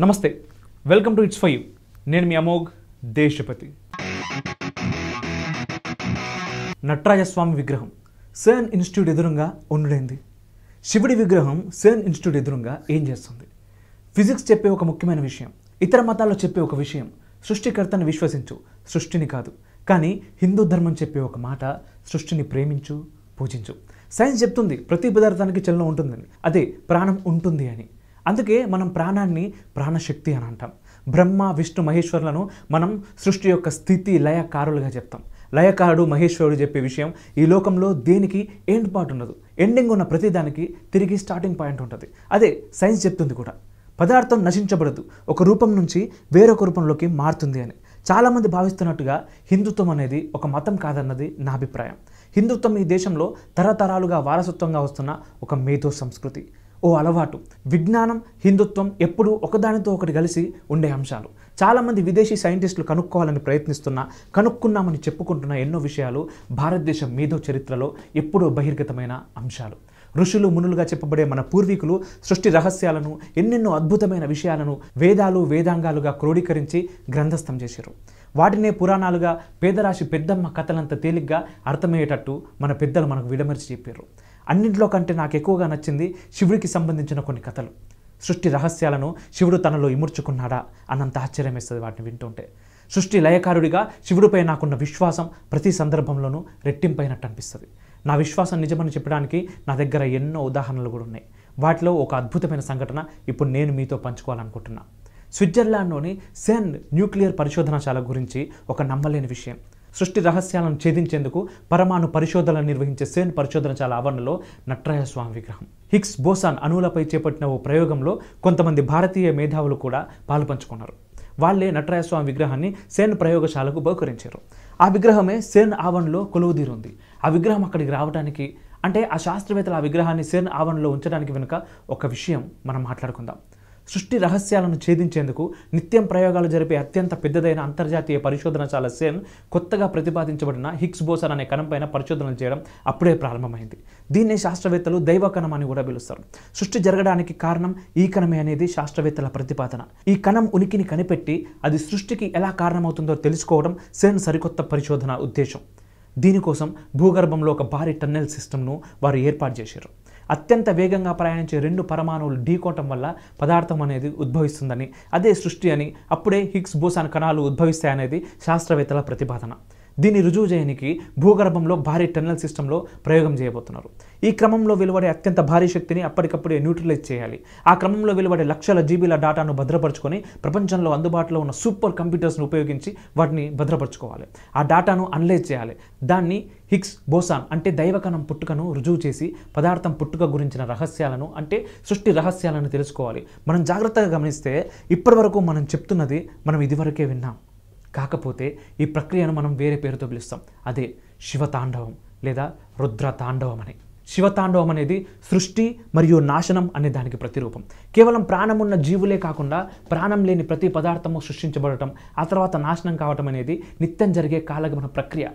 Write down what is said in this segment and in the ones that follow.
నమస్తే welcome to it's five. నేను మీ అమోఘ్ దేశపతి. నటరాజస్వామి విగ్రహం సేన్ ఇన్స్టిట్యూట్ ఎదురుగా ఉండుడైంది. శివుడి విగ్రహం సేన్ ఇన్స్టిట్యూట్ ఎదురుగా ఏం చేస్తుంది? ఫిజిక్స్ చెప్పే ఒక ముఖ్యమైన విషయం ఇతర మతాల్లో చెప్పే ఒక విషయం సృష్టికర్తను విశ్వసించు సృష్టిని కాదు. కానీ హిందూ ధర్మం చెప్పే ఒక మాట సృష్టిని ప్రేమించు పూజించు. సైన్స్ చెప్తుంది ప్రతి పదార్థానికి చలనం ఉంటుందని. అదే ప్రాణం ఉంటుంది అని. అందుకే మనం ప్రాణాన్ని ప్రాణశక్తి అని అంటాం. బ్రహ్మ విష్ణు మహేశ్వరులను మనం సృష్టి యొక్క స్థితి లయకారులుగా చెప్తాం. లయకారుడు మహేశ్వరుడు చెప్పే విషయం ఈ లోకంలో దేనికి ఎండ్ పార్ట్ ఉండదు. ఎండింగ్ ఉన్న ప్రతిదానికి తిరిగి స్టార్టింగ్ పాయింట్ ఉంటుంది. అదే సైన్స్ చెప్తుంది కూడా. పదార్థం నశించబడదు. ఒక రూపం నుంచి వేరొక రూపంలోకి మారుతుంది అని. చాలామంది భావిస్తున్నట్టుగా హిందుత్వం అనేది ఒక మతం కాదన్నది నా అభిప్రాయం. హిందుత్వం ఈ దేశంలో తరతరాలుగా వారసత్వంగా వస్తున్న ఒక మేధో సంస్కృతి. ఓ అలవాటు. విజ్ఞానం హిందుత్వం ఎప్పుడూ ఒకదానితో ఒకటి కలిసి ఉండే అంశాలు. చాలామంది విదేశీ సైంటిస్టులు కనుక్కోవాలని ప్రయత్నిస్తున్నా కనుక్కున్నామని చెప్పుకుంటున్న ఎన్నో విషయాలు భారతదేశం మేధో చరిత్రలో ఎప్పుడూ బహిర్గతమైన అంశాలు. ఋషులు మునులుగా చెప్పబడే మన పూర్వీకులు సృష్టి రహస్యాలను ఎన్నెన్నో అద్భుతమైన విషయాలను వేదాలు వేదాంగాలుగా క్రోడీకరించి గ్రంథస్థం చేశారు. వాటినే పురాణాలుగా పేదరాశి పెద్దమ్మ కథలంత తేలిగ్గా అర్థమయ్యేటట్టు మన పెద్దలు మనకు విడమర్చి చెప్పారు. అన్నింటిలో కంటే నాకు ఎక్కువగా నచ్చింది శివుడికి సంబంధించిన కొన్ని కథలు. సృష్టి రహస్యాలను శివుడు తనలో ఇముడ్చుకున్నాడా అన్నంత ఆశ్చర్యం వేస్తుంది వాటిని వింటుంటే. సృష్టి లయకారుడిగా శివుడిపై నాకున్న విశ్వాసం ప్రతి సందర్భంలోనూ రెట్టింపైనట్టు అనిపిస్తుంది నా విశ్వాసం నిజమని చెప్పడానికి నా దగ్గర ఎన్నో ఉదాహరణలు కూడా ఉన్నాయి. వాటిలో ఒక అద్భుతమైన సంఘటన ఇప్పుడు నేను మీతో పంచుకోవాలనుకుంటున్నా. స్విట్జర్లాండ్లోని సెన్ న్యూక్లియర్ పరిశోధనశాల గురించి ఒక నమ్మలేని విషయం. సృష్టి రహస్యాలను ఛేదించేందుకు పరమాణు పరిశోధనలు నిర్వహించే సెన్ పరిశోధనశాల ఆవరణలో నట్రాయస్వామి విగ్రహం. హిగ్స్ బోసాన్ అణువులపై చేపట్టిన ఓ ప్రయోగంలో కొంతమంది భారతీయ మేధావులు కూడా పాలుపంచుకున్నారు. వాళ్ళే నటరాజస్వామి విగ్రహాన్ని సేన్ ప్రయోగశాలకు బహుకరించారు. ఆ విగ్రహమే సేన్ ఆవరణలో కొలువుదీరుంది ఆ విగ్రహం అక్కడికి రావడానికి అంటే ఆ శాస్త్రవేత్తలు ఆ విగ్రహాన్ని సేన్ ఆవరణలో ఉంచడానికి వెనుక ఒక విషయం మనం మాట్లాడుకుందాం. సృష్టి రహస్యాలను ఛేదించేందుకు నిత్యం ప్రయోగాలు జరిపే అత్యంత పెద్దదైన అంతర్జాతీయ పరిశోధనశాల సేన్ కొత్తగా ప్రతిపాదించబడిన హిగ్స్ బోసన్ అనే కణంపైన పరిశోధనలు చేయడం అప్పుడే ప్రారంభమైంది. దీన్నే శాస్త్రవేత్తలు దైవ కణం అని కూడా పిలుస్తారు. సృష్టి జరగడానికి కారణం ఈ కణమే అనేది శాస్త్రవేత్తల ప్రతిపాదన. ఈ కణం ఉనికిని కనిపెట్టి అది సృష్టికి ఎలా కారణమవుతుందో తెలుసుకోవడం సేన్ సరికొత్త పరిశోధన ఉద్దేశం. దీనికోసం భూగర్భంలో ఒక భారీ టన్నెల్ సిస్టమ్ను వారు ఏర్పాటు చేశారు. అత్యంత వేగంగా ప్రయాణించే రెండు పరమాణువులు ఢీకోవటం వల్ల పదార్థం అనేది ఉద్భవిస్తుందని అదే సృష్టి అని అప్పుడే హిగ్స్ బోసాన్ కణాలు ఉద్భవిస్తాయనేది శాస్త్రవేత్తల ప్రతిపాదన. దీన్ని రుజువు చేయడానికి భూగర్భంలో భారీ టన్నెల్ సిస్టంలో ప్రయోగం చేయబోతున్నారు. ఈ క్రమంలో వెలువడే అత్యంత భారీ శక్తిని అప్పటికప్పుడే న్యూట్రలైజ్ చేయాలి. ఆ క్రమంలో వెలువడే లక్షల జీబీల డేటాను భద్రపరుచుకొని ప్రపంచంలో అందుబాటులో ఉన్న సూపర్ కంప్యూటర్స్ను ఉపయోగించి వాటిని భద్రపరచుకోవాలి. ఆ డేటాను అనలైజ్ చేయాలి. దాన్ని హిగ్స్ బోసాన్ అంటే దైవకణం పుట్టుకను రుజువు చేసి పదార్థం పుట్టుక గురించిన రహస్యాలను అంటే సృష్టి రహస్యాలను తెలుసుకోవాలి. మనం జాగ్రత్తగా గమనిస్తే ఇప్పటివరకు మనం చెప్తున్నది మనం ఇదివరకే విన్నాం. కాకపోతే ఈ ప్రక్రియను మనం వేరే పేరుతో పిలుస్తాం. అదే శివతాండవం లేదా రుద్ర తాండవం అని. శివతాండవం అనేది సృష్టి మరియు నాశనం అనే దానికి ప్రతిరూపం. కేవలం ప్రాణం ఉన్న జీవులే కాకుండా ప్రాణం లేని ప్రతి పదార్థము సృష్టించబడటం ఆ తర్వాత నాశనం కావటం అనేది నిత్యం జరిగే కాలగమన ప్రక్రియ.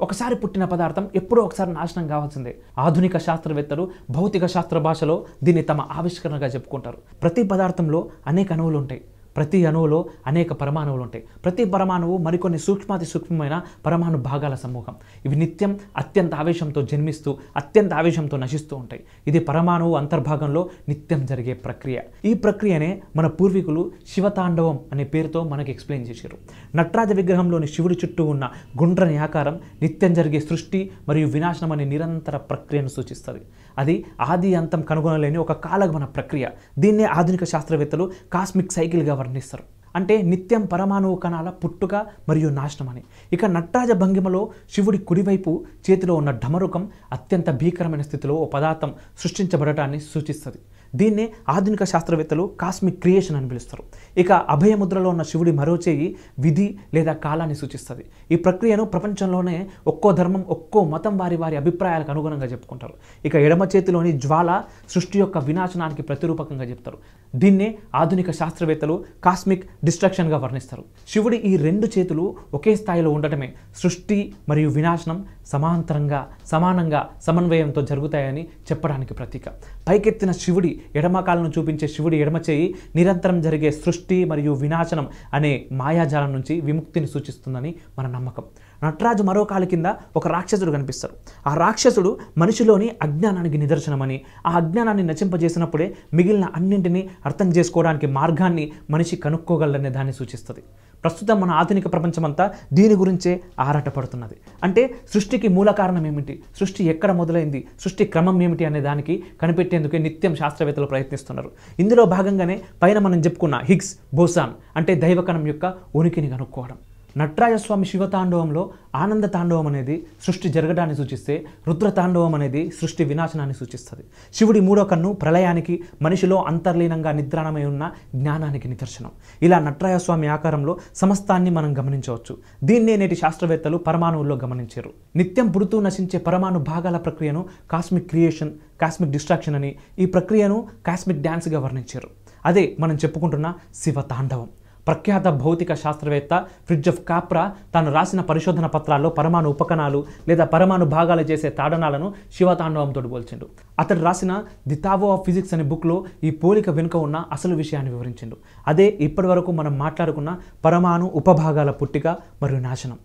ఒకసారి పుట్టిన పదార్థం ఎప్పుడో ఒకసారి నాశనం కావాల్సిందే. ఆధునిక శాస్త్రవేత్తలు భౌతిక శాస్త్ర భాషలో దీన్ని తమ ఆవిష్కరణగా చెప్పుకుంటారు. ప్రతి పదార్థంలో అనేక అణువులు ఉంటాయి. ప్రతి అణువులో అనేక పరమాణువులు ఉంటాయి. ప్రతి పరమాణువు మరికొన్ని సూక్ష్మాతి సూక్ష్మమైన పరమాణు భాగాల సమూహం. ఇవి నిత్యం అత్యంత ఆవేశంతో జన్మిస్తూ అత్యంత ఆవేశంతో నశిస్తూ ఉంటాయి. ఇది పరమాణువు అంతర్భాగంలో నిత్యం జరిగే ప్రక్రియ. ఈ ప్రక్రియనే మన పూర్వీకులు శివతాండవం అనే పేరుతో మనకి ఎక్స్ప్లెయిన్ చేశారు. నట్రాజ విగ్రహంలోని శివుడి చుట్టూ ఉన్న గుండ్రని ఆకారం నిత్యం జరిగే సృష్టి మరియు వినాశనం అనే నిరంతర ప్రక్రియను సూచిస్తుంది. అది ఆది అంతం కనుగొనలేని ఒక కాలగమన ప్రక్రియ. దీన్నే ఆధునిక శాస్త్రవేత్తలు కాస్మిక్ సైకిల్గా వర్ణిస్తారు. అంటే నిత్యం పరమాణువు కణాల పుట్టుక మరియు నాశనం అని ఇక నట్రాజ భంగిమలో శివుడి కుడివైపు చేతిలో ఉన్న ఢమరుకం అత్యంత భీకరమైన స్థితిలో ఓ పదార్థం సృష్టించబడటాన్ని సూచిస్తుంది. దీన్నే ఆధునిక శాస్త్రవేత్తలు కాస్మిక్ క్రియేషన్ అని పిలుస్తారు. ఇక అభయముద్రలో ఉన్న శివుడి మరో చేయి విధి లేదా కాలాన్ని సూచిస్తుంది. ఈ ప్రక్రియను ప్రపంచంలోనే ఒక్కో ధర్మం ఒక్కో మతం వారి వారి అభిప్రాయాలకు అనుగుణంగా చెప్పుకుంటారు. ఇక ఎడమ చేతిలోని జ్వాల సృష్టి యొక్క వినాశనానికి ప్రతిరూపకంగా చెప్తారు. దీన్నే ఆధునిక శాస్త్రవేత్తలు కాస్మిక్ డిస్ట్రక్షన్గా వర్ణిస్తారు. శివుడి ఈ రెండు చేతులు ఒకే స్థాయిలో ఉండటమే సృష్టి మరియు వినాశనం సమాంతరంగా సమానంగా సమన్వయంతో జరుగుతాయని చెప్పడానికి ప్రతీక. పైకెత్తిన శివుడి ఎడమకాలను చూపించే శివుడి ఎడమ చేయి నిరంతరం జరిగే సృష్టి మరియు వినాశనం అనే మాయాజాలం నుంచి విముక్తిని సూచిస్తుందని మన నమ్మకం. నటరాజు మరో కాలు కింద ఒక రాక్షసుడు కనిపిస్తారు ఆ రాక్షసుడు మనిషిలోని అజ్ఞానానికి నిదర్శనమని ఆ అజ్ఞానాన్ని నచింపజేసినప్పుడే మిగిలిన అన్నింటినీ అర్థం చేసుకోవడానికి మార్గాన్ని మనిషి కనుక్కోగలనే దాన్ని సూచిస్తుంది. ప్రస్తుతం మన ఆధునిక ప్రపంచమంతా దీని గురించే ఆరాటపడుతున్నది. అంటే సృష్టికి మూల కారణం ఏమిటి? సృష్టి ఎక్కడ మొదలైంది? సృష్టి క్రమం ఏమిటి అనే దానికి కనిపెట్టేందుకే నిత్యం శాస్త్రవేత్తలు ప్రయత్నిస్తున్నారు. ఇందులో భాగంగానే పైన మనం చెప్పుకున్న హిగ్స్ బోసాన్ అంటే దైవకణం యొక్క ఉనికిని కనుక్కోవడం. నట్రాజస్వామి శివతాండవంలో ఆనంద తాండవం అనేది సృష్టి జరగడాన్ని సూచిస్తే రుద్ర తాండవం అనేది సృష్టి వినాశనాన్ని సూచిస్తుంది. శివుడి మూడో కన్ను ప్రళయానికి మనిషిలో అంతర్లీనంగా నిద్రాణమై ఉన్న జ్ఞానానికి నిదర్శనం. ఇలా నట్రాయస్వామి ఆకారంలో సమస్తాన్ని మనం గమనించవచ్చు. దీన్నే నేటి శాస్త్రవేత్తలు పరమాణువుల్లో గమనించారు. నిత్యం పుడుతూ నశించే పరమాణు భాగాల ప్రక్రియను కాస్మిక్ క్రియేషన్ కాస్మిక్ డిస్ట్రాక్షన్ అని ఈ ప్రక్రియను కాస్మిక్ డ్యాన్స్గా వర్ణించారు. అదే మనం చెప్పుకుంటున్న శివ తాండవం ప్రఖ్యాత భౌతిక శాస్త్రవేత్త ఫ్రిడ్జ్ ఆఫ్ కాప్రా తాను రాసిన పరిశోధన పత్రాల్లో పరమాణు ఉపకణాలు లేదా పరమాణు భాగాలు చేసే తాడనాలను శివతాండవంతో పోల్చిండు. అతడు రాసిన ది తావో ఆఫ్ ఫిజిక్స్ అనే బుక్లో ఈ పోలిక వెనుక ఉన్న అసలు విషయాన్ని వివరించిండు. అదే ఇప్పటివరకు మనం మాట్లాడుకున్న పరమాణు ఉపభాగాల పుట్టిక మరియు నాశనం.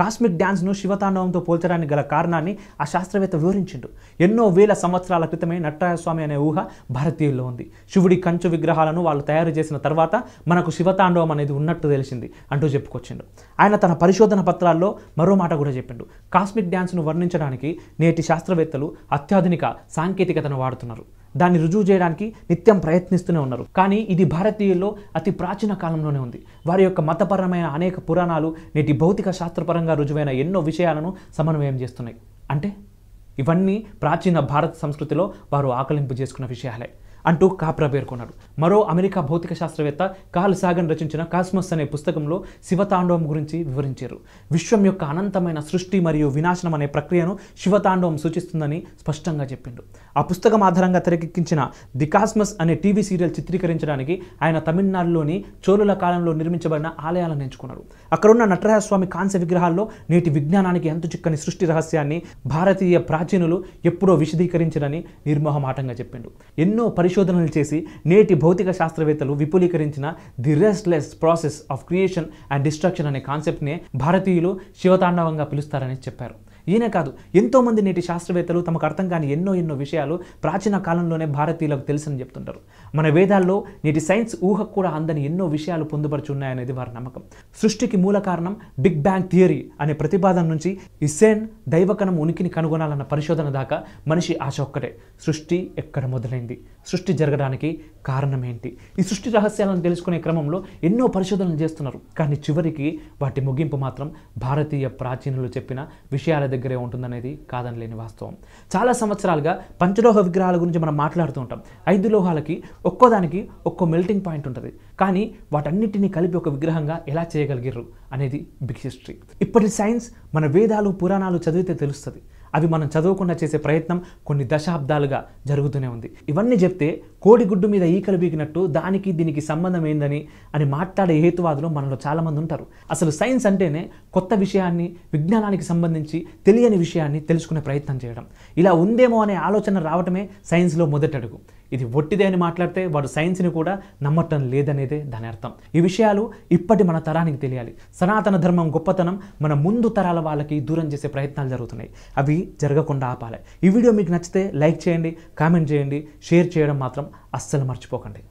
కాస్మిక్ డ్యాన్స్ను శివతాండవంతో పోల్చడానికి గల కారణాన్ని ఆ శాస్త్రవేత్త వివరించిండు. ఎన్నో వేల సంవత్సరాల క్రితమే నట్రాయస్వామి అనే ఊహ భారతీయుల్లో ఉంది. శివుడి కంచు విగ్రహాలను వాళ్ళు తయారు చేసిన తర్వాత మనకు శివతాండవం అనేది ఉన్నట్టు తెలిసింది అంటూ చెప్పుకొచ్చిండు. ఆయన తన పరిశోధన పత్రాల్లో మరో మాట కూడా చెప్పిండు. కాస్మిక్ డ్యాన్స్ను వర్ణించడానికి నేటి శాస్త్రవేత్తలు అత్యాధునిక సాంకేతికతను వాడుతున్నారు. దాన్ని రుజువు చేయడానికి నిత్యం ప్రయత్నిస్తూనే ఉన్నారు. కానీ ఇది భారతీయుల్లో అతి ప్రాచీన కాలంలోనే ఉంది. వారి యొక్క మతపరమైన అనేక పురాణాలు నేటి భౌతిక శాస్త్రపరంగా రుజువైన ఎన్నో విషయాలను సమన్వయం చేస్తున్నాయి. అంటే ఇవన్నీ ప్రాచీన భారత సంస్కృతిలో వారు ఆకలింపు చేసుకున్న విషయాలే. అంటూ కాప్రా పేర్కొన్నాడు. మరో అమెరికా భౌతిక శాస్త్రవేత్త కార్ల్ సాగన్ రచించిన కాస్మస్ అనే పుస్తకంలో శివతాండవం గురించి వివరించారు. విశ్వం యొక్క అనంతమైన సృష్టి మరియు వినాశనం అనే ప్రక్రియను శివతాండవం సూచిస్తుందని స్పష్టంగా చెప్పిండు. ఆ పుస్తకం ఆధారంగా తెరకెక్కించిన ది కాస్మస్ అనే టీవీ సీరియల్ చిత్రీకరించడానికి ఆయన తమిళనాడులోని చోళుల కాలంలో నిర్మించబడిన ఆలయాలను ఎంచుకున్నారు అక్కడున్న నటరాజస్వామి కాంస్య విగ్రహాల్లో నేటి విజ్ఞానానికి అంతు చిక్కని సృష్టి రహస్యాన్ని భారతీయ ప్రాచీనులు ఎప్పుడో విశదీకరించరని నిర్మోహమాటంగా చెప్పిండు. ఎన్నో పరి పరిశోధనలు చేసి నేటి భౌతిక శాస్త్రవేత్తలు విపులీకరించిన the restless process of creation and destruction అనే కాన్సెప్ట్నే భారతీయులు శివతాండవంగా పిలుస్తారని చెప్పారు. ఈయనే కాదు ఎంతోమంది నేటి శాస్త్రవేత్తలు తమకు అర్థం కాని ఎన్నో ఎన్నో విషయాలు ప్రాచీన కాలంలోనే భారతీయులకు తెలుసని చెప్తుంటారు. మన వేదాల్లో నేటి సైన్స్ ఊహకు కూడా అందని ఎన్నో విషయాలు పొందుపరుచి ఉన్నాయనేది వారి నమ్మకం. సృష్టికి మూల కారణం బిగ్ బ్యాంగ్ థియరీ అనే ప్రతిపాదన నుంచి ఇసేన్ దైవకణం ఉనికిని కనుగొనాలన్న పరిశోధన దాకా మనిషి ఆశ ఒక్కటే సృష్టి ఎక్కడ మొదలైంది? సృష్టి జరగడానికి కారణం ఏంటి ఈ సృష్టి రహస్యాలను తెలుసుకునే క్రమంలో ఎన్నో పరిశోధనలు చేస్తున్నారు. కానీ చివరికి వాటి ముగింపు మాత్రం భారతీయ ప్రాచీనులు చెప్పిన విషయాల దగ్గరే ఉంటుందనేది కాదనలేని వాస్తవం. చాలా సంవత్సరాలుగా పంచలోహ విగ్రహాల గురించి మనం మాట్లాడుతూ ఉంటాం. ఐదు లోహాలకి ఒక్కోదానికి ఒక్కో మెల్టింగ్ పాయింట్ ఉంటుంది. కానీ వాటన్నిటినీ కలిపి ఒక విగ్రహంగా ఎలా చేయగలిగారు అనేది బిగ్ హిస్టరీ. ఇప్పటి సైన్స్ మన వేదాలు పురాణాలు చదివితే తెలుస్తుంది. అవి మనం చదవకుండా చేసే ప్రయత్నం కొన్ని దశాబ్దాలుగా జరుగుతూనే ఉంది. ఇవన్నీ చెప్తే కోడిగుడ్డు మీద ఈకలు బీకినట్టు దానికి దీనికి సంబంధం ఏందని అని మాట్లాడే హేతువాదులు మనలో చాలామంది ఉంటారు. అసలు సైన్స్ అంటేనే కొత్త విషయాన్ని విజ్ఞానానికి సంబంధించి తెలియని విషయాన్ని తెలుసుకునే ప్రయత్నం చేయడం. ఇలా ఉందేమో అనే ఆలోచన రావటమే సైన్స్లో మొదటి అడుగు ఇది ఒట్టిదే అని మాట్లాడితే వాడు సైన్స్ని కూడా నమ్మటం లేదనేదే దాని అర్థం. ఈ విషయాలు ఇప్పటి మన తరానికి తెలియాలి. సనాతన ధర్మం గొప్పతనం మన ముందు తరాల వాళ్ళకి దూరం చేసే ప్రయత్నాలు జరుగుతున్నాయి. అవి జరగకుండా ఆపాలి. ఈ వీడియో మీకు నచ్చితే లైక్ చేయండి కామెంట్ చేయండి షేర్ చేయడం మాత్రం అస్సలు మర్చిపోకండి.